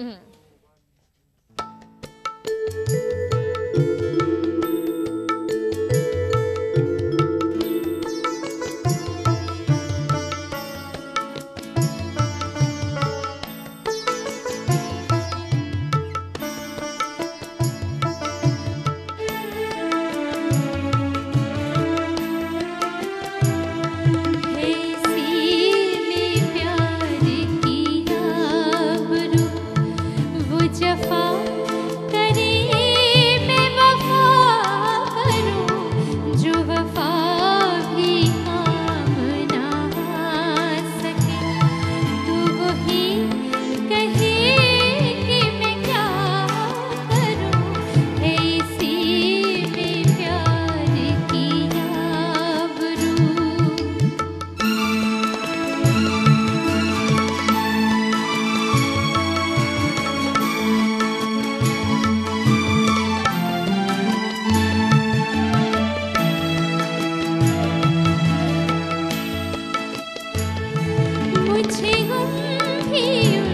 Hmm. മുച്ചിയും